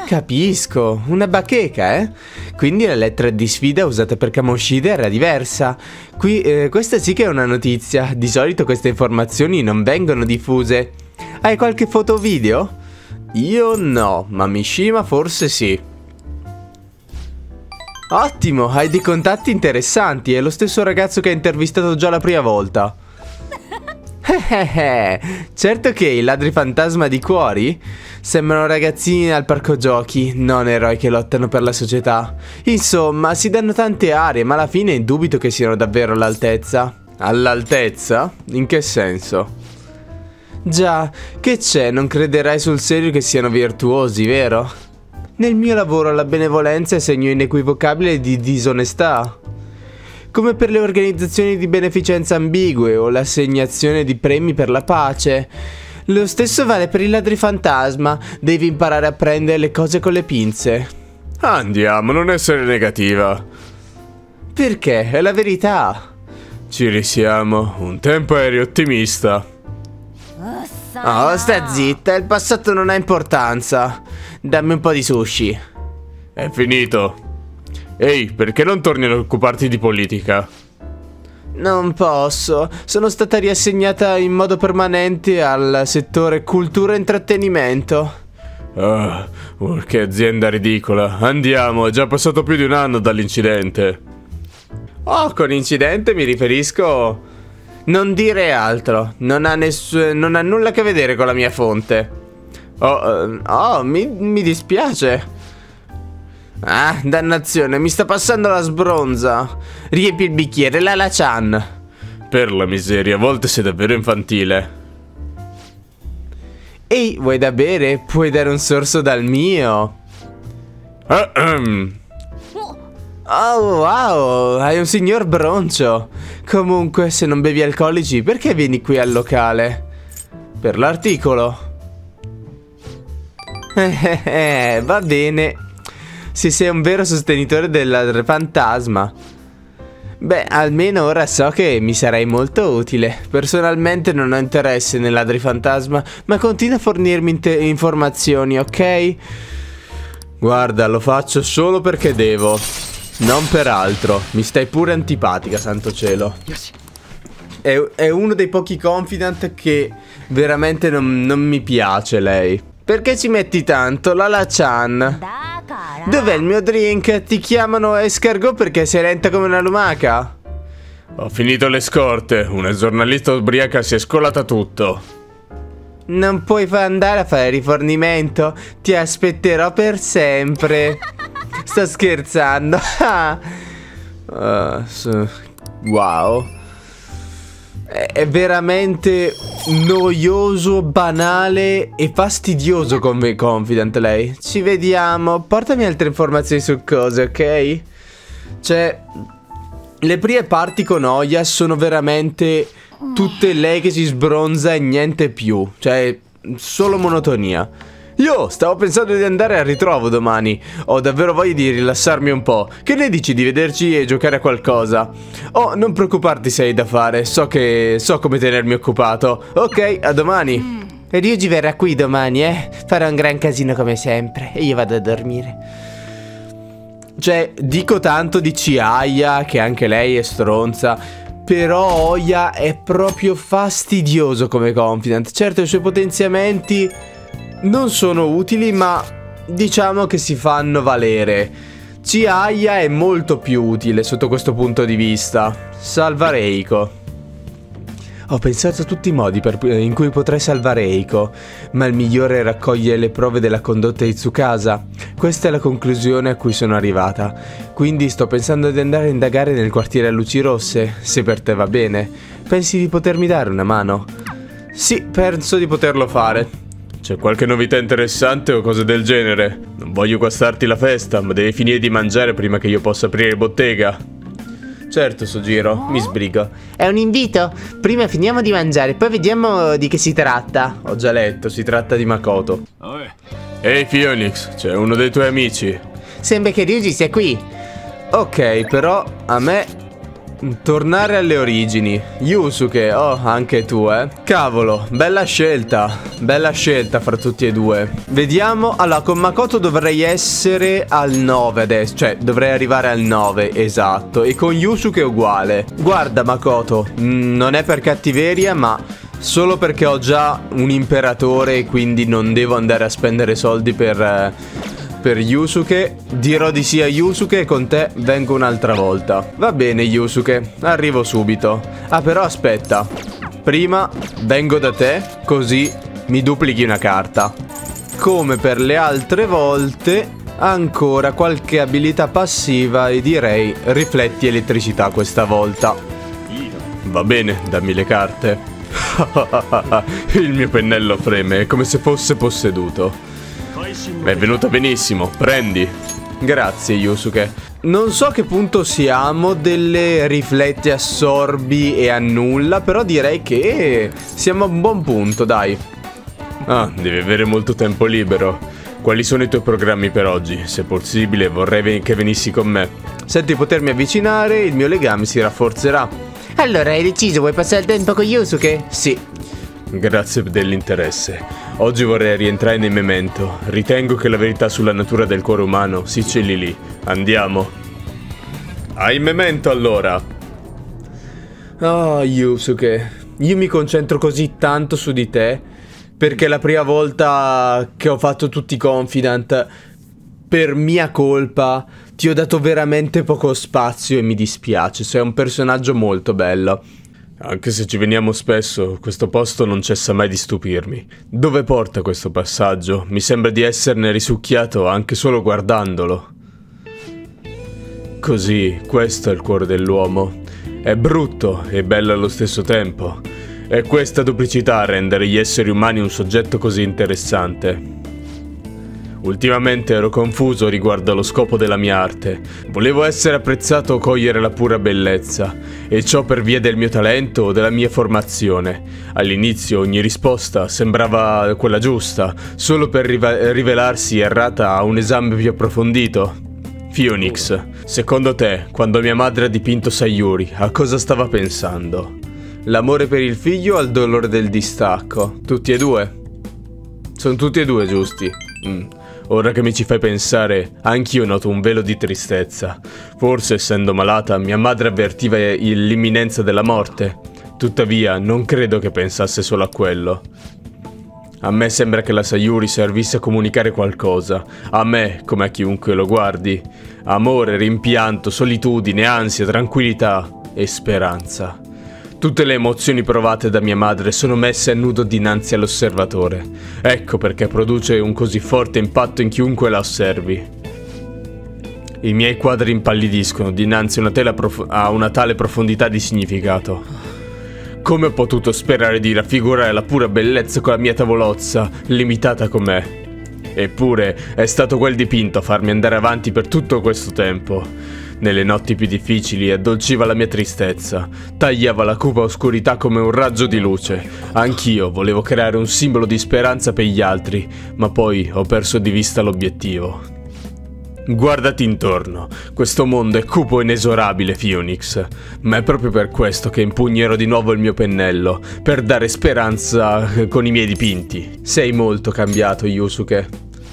Capisco, una bacheca, eh? Quindi la lettera di sfida usata per Kamoshida era diversa. Qui, eh, questa sì che è una notizia. Di solito queste informazioni non vengono diffuse. Hai qualche foto o video? Io no, ma Mishima forse sì. Ottimo, hai dei contatti interessanti. È lo stesso ragazzo che hai intervistato già la prima volta. certo che i ladri fantasma di cuori sembrano ragazzini al parco giochi, non eroi che lottano per la società. Insomma, si danno tante aree, ma alla fine dubito che siano davvero all'altezza. All'altezza? In che senso? Già, che c'è, non crederai sul serio che siano virtuosi, vero? Nel mio lavoro la benevolenza è segno inequivocabile di disonestà. Come per le organizzazioni di beneficenza ambigue o l'assegnazione di premi per la pace. Lo stesso vale per i ladri fantasma, devi imparare a prendere le cose con le pinze. Andiamo, non essere negativa. Perché? È la verità. Ci risiamo, un tempo eri ottimista. Oh, sta zitta, il passato non ha importanza. Dammi un po' di sushi. È finito. Ehi, perché non torni ad occuparti di politica? Non posso, sono stata riassegnata in modo permanente al settore cultura e intrattenimento. Ah, oh, che azienda ridicola. Andiamo, è già passato più di un anno dall'incidente. Oh, con incidente mi riferisco... Non dire altro, non ha, non ha nulla a che vedere con la mia fonte. Oh, uh, oh mi, mi dispiace. Ah, dannazione, mi sta passando la sbronza. Riempi il bicchiere, Lala Chan. Per la miseria, a volte sei davvero infantile. Ehi, vuoi da bere? Puoi dare un sorso dal mio. Oh, wow, hai un signor broncio. Comunque, se non bevi alcolici, perché vieni qui al locale? Per l'articolo. Eh, eh, va bene. Se sei un vero sostenitore del fantasma. Beh, almeno ora so che mi sarai molto utile. Personalmente non ho interesse nell'Adri Fantasma, ma continua a fornirmi informazioni, ok? Guarda, lo faccio solo perché devo. Non per altro. Mi stai pure antipatica, santo cielo. È, è uno dei pochi confident che veramente non, non mi piace lei. Perché ci metti tanto, Lala-chan? Dov'è il mio drink? Ti chiamano escargot perché sei lenta come una lumaca? Ho finito le scorte. Una giornalista ubriaca si è scolata tutto. Non puoi andare a fare rifornimento? Ti aspetterò per sempre. Sto scherzando. uh, wow è veramente noioso, banale e fastidioso come confident lei. Ci vediamo. Portami altre informazioni su cose, ok? Cioè, le prime parti con Oya sono veramente tutte lei che si sbronza e niente più. Cioè, solo monotonia. Io stavo pensando di andare al ritrovo domani. Ho davvero voglia di rilassarmi un po'. Che ne dici di vederci e giocare a qualcosa? Oh, non preoccuparti se hai da fare. So che... so come tenermi occupato. Ok, a domani. Mm. Ryuji verrà qui domani, eh? Farà un gran casino come sempre. E io vado a dormire. Cioè, dico tanto di Ciaia, che anche lei è stronza. Però Oya è proprio fastidioso come confident. Certo, i suoi potenziamenti non sono utili ma diciamo che si fanno valere. Ciaia è molto più utile sotto questo punto di vista. Salva Reiko. Ho pensato a tutti i modi per, in cui potrei salvare Eiko, ma il migliore è raccogliere le prove della condotta di Tsukasa. Questa è la conclusione a cui sono arrivata. Quindi sto pensando di andare a indagare nel quartiere a luci rosse, se per te va bene. Pensi di potermi dare una mano? Sì, penso di poterlo fare. C'è qualche novità interessante o cose del genere? Non voglio guastarti la festa, ma devi finire di mangiare prima che io possa aprire bottega. Certo, Sogiro, mi sbrigo. È un invito? Prima finiamo di mangiare, poi vediamo di che si tratta. Ho già letto, si tratta di Makoto. Ehi, Phoenix, c'è uno dei tuoi amici. Sembra che Ryuji sia qui. Ok, però a me Tornare alle origini. Yusuke, oh anche tu eh. Cavolo, bella scelta. Bella scelta fra tutti e due. Vediamo, allora con Makoto dovrei essere al 9 adesso Cioè dovrei arrivare al 9, esatto. E con Yusuke uguale. Guarda Makoto, mm, non è per cattiveria ma Solo perché ho già un imperatore e quindi non devo andare a spendere soldi per... Eh, per Yusuke. Dirò di sì a Yusuke e con te vengo un'altra volta. Va bene Yusuke, arrivo subito. Ah però aspetta. Prima vengo da te, così mi duplichi una carta. Come per le altre volte, ancora qualche abilità passiva e direi rifletti elettricità questa volta. Va bene, dammi le carte. Il mio pennello freme, come se fosse posseduto. È venuta benissimo, prendi. Grazie Yusuke. Non so a che punto siamo delle rifletti assorbi e annulla, però direi che siamo a un buon punto, dai. Ah, devi avere molto tempo libero. Quali sono i tuoi programmi per oggi? Se possibile vorrei che venissi con me. Senti potermi avvicinare, il mio legame si rafforzerà. Allora, hai deciso, vuoi passare il tempo con Yusuke? Sì. Grazie dell'interesse. Oggi vorrei rientrare nel memento. Ritengo che la verità sulla natura del cuore umano si celi lì. Andiamo. Hai memento allora. Oh, Yusuke, io mi concentro così tanto su di te perché la prima volta che ho fatto tutti i confident per mia colpa ti ho dato veramente poco spazio e mi dispiace, sei un personaggio molto bello. Anche se ci veniamo spesso, questo posto non cessa mai di stupirmi. Dove porta questo passaggio? Mi sembra di esserne risucchiato anche solo guardandolo. Così, questo è il cuore dell'uomo. È brutto e bello allo stesso tempo. È questa duplicità a rendere gli esseri umani un soggetto così interessante. Ultimamente ero confuso riguardo allo scopo della mia arte. Volevo essere apprezzato o cogliere la pura bellezza, e ciò per via del mio talento o della mia formazione. All'inizio ogni risposta sembrava quella giusta, solo per rivelarsi errata a un esame più approfondito. Phoenix, secondo te, quando mia madre ha dipinto Sayuri, a cosa stava pensando? L'amore per il figlio o al dolore del distacco? Tutti e due? Sono tutti e due giusti. Mm. Ora che mi ci fai pensare, anch'io noto un velo di tristezza. Forse, essendo malata, mia madre avvertiva l'imminenza della morte. Tuttavia, non credo che pensasse solo a quello. A me sembra che la Sayuri servisse a comunicare qualcosa. A me, come a chiunque lo guardi. Amore, rimpianto, solitudine, ansia, tranquillità e speranza. Tutte le emozioni provate da mia madre sono messe a nudo dinanzi all'osservatore. Ecco perché produce un così forte impatto in chiunque la osservi. I miei quadri impallidiscono dinanzi una, a una tale profondità di significato. Come ho potuto sperare di raffigurare la pura bellezza con la mia tavolozza, limitata com'è? Eppure è stato quel dipinto a farmi andare avanti per tutto questo tempo. Nelle notti più difficili addolciva la mia tristezza, tagliava la cupa oscurità come un raggio di luce. Anch'io volevo creare un simbolo di speranza per gli altri, ma poi ho perso di vista l'obiettivo. Guardati intorno, questo mondo è cupo e inesorabile, Phoenix, ma è proprio per questo che impugnerò di nuovo il mio pennello, per dare speranza con i miei dipinti. Sei molto cambiato, Yusuke.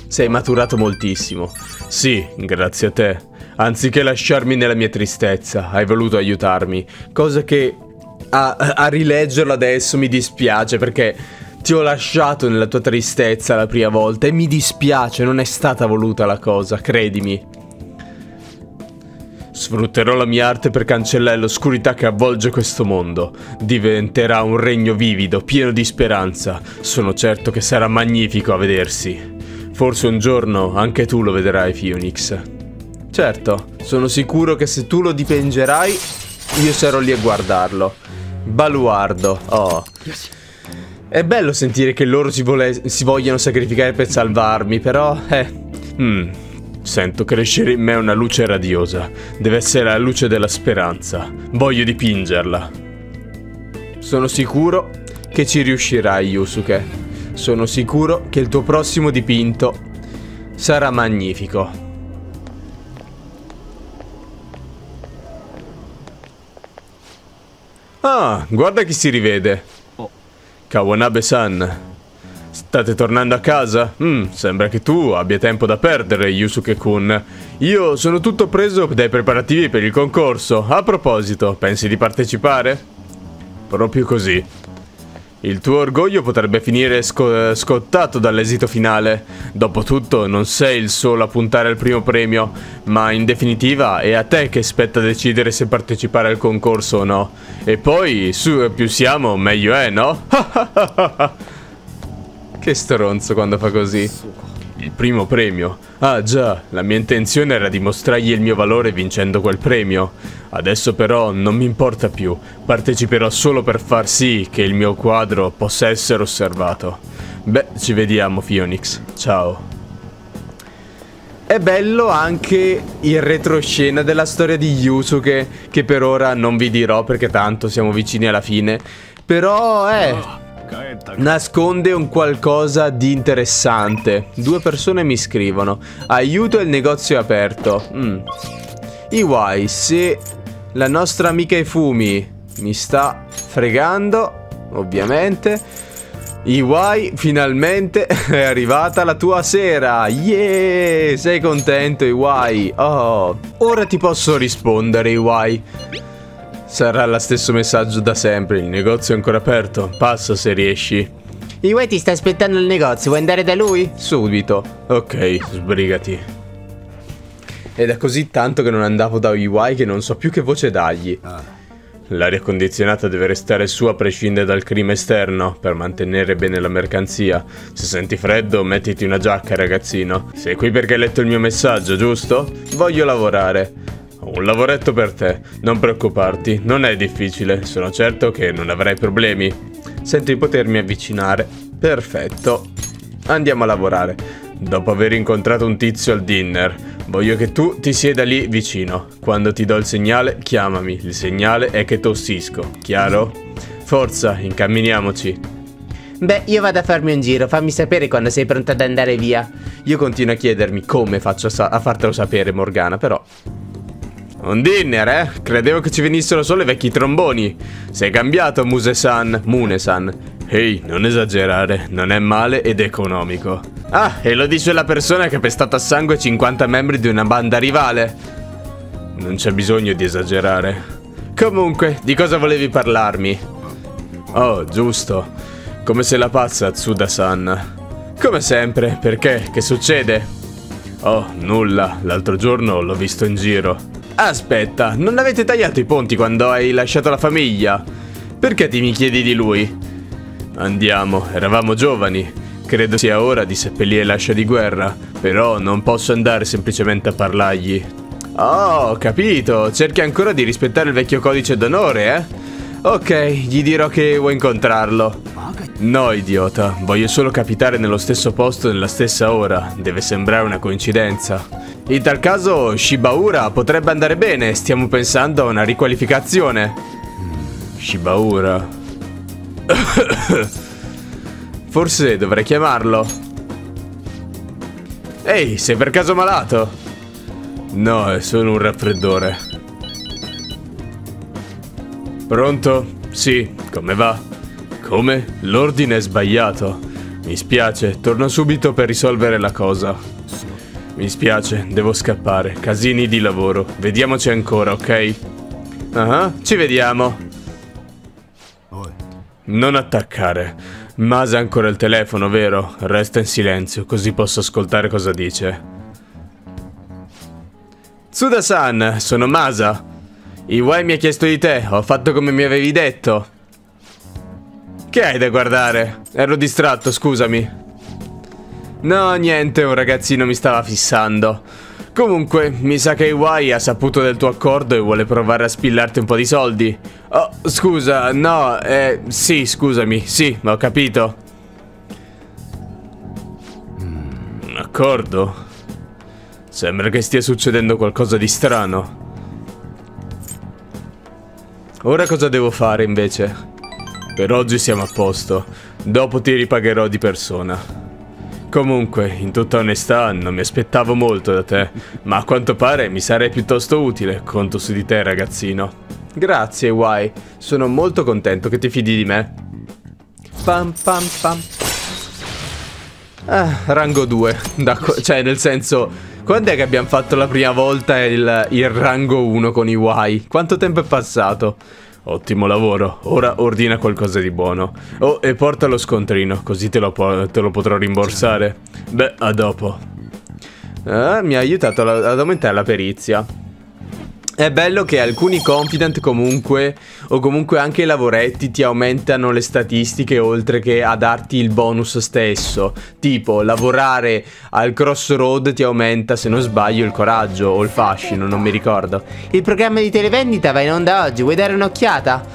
Sei maturato moltissimo. Sì, grazie a te. Anziché lasciarmi nella mia tristezza, hai voluto aiutarmi. Cosa che a, a rileggerlo adesso mi dispiace perché ti ho lasciato nella tua tristezza la prima volta e mi dispiace, non è stata voluta la cosa, credimi. Sfrutterò la mia arte per cancellare l'oscurità che avvolge questo mondo. Diventerà un regno vivido, pieno di speranza. Sono certo che sarà magnifico a vedersi. Forse un giorno anche tu lo vedrai, Phoenix. Certo, sono sicuro che se tu lo dipingerai, io sarò lì a guardarlo. Baluardo, oh. È bello sentire che loro si, si vogliano sacrificare per salvarmi, però, eh... Mm, sento crescere in me una luce radiosa. Deve essere la luce della speranza. Voglio dipingerla. Sono sicuro che ci riuscirai, Yusuke. Sono sicuro che il tuo prossimo dipinto sarà magnifico. Ah, guarda chi si rivede. Oh. Kawanabe-san. State tornando a casa? Mm, sembra che tu abbia tempo da perdere, Yusuke-kun. Io sono tutto preso dai preparativi per il concorso. A proposito, pensi di partecipare? Proprio così. Il tuo orgoglio potrebbe finire sco scottato dall'esito finale. Dopotutto non sei il solo a puntare al primo premio, ma in definitiva è a te che spetta decidere se partecipare al concorso o no. E poi, su, più siamo, meglio è, no? che stronzo quando fa così. Il primo premio. Ah già, la mia intenzione era dimostrargli il mio valore vincendo quel premio. Adesso però non mi importa più, parteciperò solo per far sì che il mio quadro possa essere osservato. Beh, ci vediamo Phoenix, ciao. È bello anche il retroscena della storia di Yusuke, che per ora non vi dirò perché tanto siamo vicini alla fine. Però, eh, nasconde un qualcosa di interessante. Due persone mi scrivono. Aiuto, il negozio è aperto. Mm. Iwai, se la nostra amica Ifumi mi sta fregando, ovviamente, Iwai, finalmente è arrivata la tua sera. Yeah! Sei contento, Iwai? Oh, ora ti posso rispondere, Iwai. Sarà lo stesso messaggio da sempre. Il negozio è ancora aperto. Passa se riesci. Iwai ti sta aspettando il negozio. Vuoi andare da lui? Subito. Ok, sbrigati. Ed è così tanto che non andavo da Iwai che non so più che voce dargli. Ah. L'aria condizionata deve restare su a prescindere dal clima esterno per mantenere bene la mercanzia. Se senti freddo, mettiti una giacca, ragazzino. Sei qui perché hai letto il mio messaggio, giusto? Voglio lavorare. Ho un lavoretto per te, non preoccuparti, non è difficile, sono certo che non avrai problemi. Sento di potermi avvicinare. Perfetto. Andiamo a lavorare. Dopo aver incontrato un tizio al dinner, Voglio che tu ti sieda lì vicino. Quando ti do il segnale, chiamami. Il segnale è che tossisco. Chiaro? Forza, incamminiamoci. Beh, io vado a farmi un giro. Fammi sapere quando sei pronta ad andare via. Io continuo a chiedermi come faccio a, a fartelo sapere, Morgana, però... Un dinner, eh? Credevo che ci venissero solo i vecchi tromboni. Sei cambiato, Muse-san. Mune-san. Ehi, non esagerare, non è male ed economico. Ah, e lo dice la persona che ha pestato a sangue 50 membri di una banda rivale. Non c'è bisogno di esagerare. Comunque, di cosa volevi parlarmi? Oh, giusto. Come se la pazza, Tsuda-san. Come sempre, perché? Che succede? Oh, nulla. L'altro giorno l'ho visto in giro. Aspetta, non avete tagliato i ponti quando hai lasciato la famiglia? Perché ti mi chiedi di lui? Andiamo, eravamo giovani. Credo sia ora di seppellire l'ascia di guerra, però non posso andare semplicemente a parlargli. Oh, capito, cerchi ancora di rispettare il vecchio codice d'onore, eh? Ok, gli dirò che vuoi incontrarlo. No, idiota, voglio solo capitare nello stesso posto nella stessa ora. Deve sembrare una coincidenza. In tal caso, Shibaura potrebbe andare bene, stiamo pensando a una riqualificazione. Shibaura. Forse dovrei chiamarlo. Ehi, sei per caso malato? No, è solo un raffreddore. Pronto? Sì, come va? Come? L'ordine è sbagliato. Mi spiace, torno subito per risolvere la cosa. Mi spiace, devo scappare. Casini di lavoro. Vediamoci ancora, ok? Ah, uh -huh, ci vediamo. Non attaccare. Masa ha ancora il telefono, vero? Resta in silenzio, così posso ascoltare cosa dice. Tsuda-san, sono Masa. Iwai mi ha chiesto di te, ho fatto come mi avevi detto. Che hai da guardare? Ero distratto, scusami. No, niente, un ragazzino mi stava fissando. Comunque, mi sa che Iwai ha saputo del tuo accordo e vuole provare a spillarti un po' di soldi. Oh, scusa, no, eh, sì, scusami, sì, ho capito. Un accordo? Sembra che stia succedendo qualcosa di strano. Ora cosa devo fare invece? Per oggi siamo a posto. Dopo ti ripagherò di persona. Comunque, in tutta onestà, non mi aspettavo molto da te, ma a quanto pare mi sarei piuttosto utile, conto su di te ragazzino. Grazie, Wai, sono molto contento che ti fidi di me. Pam pam pam. Ah, rango 2, cioè nel senso, quando è che abbiamo fatto la prima volta il, il rango 1 con i Wai? Quanto tempo è passato? Ottimo lavoro, ora ordina qualcosa di buono. Oh, e porta lo scontrino, così te lo, te lo potrò rimborsare. Beh, a dopo. Ah, mi ha aiutato ad aumentare la perizia. È bello che alcuni confident comunque, o comunque anche i lavoretti, ti aumentano le statistiche oltre che a darti il bonus stesso. Tipo, lavorare al crossroad ti aumenta, se non sbaglio, il coraggio o il fascino, non mi ricordo. Il programma di televendita va in onda oggi, vuoi dare un'occhiata?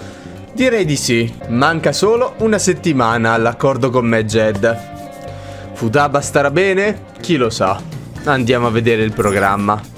Direi di sì, manca solo una settimana all'accordo con me Jed. Futaba starà bene? Chi lo sa. Andiamo a vedere il programma.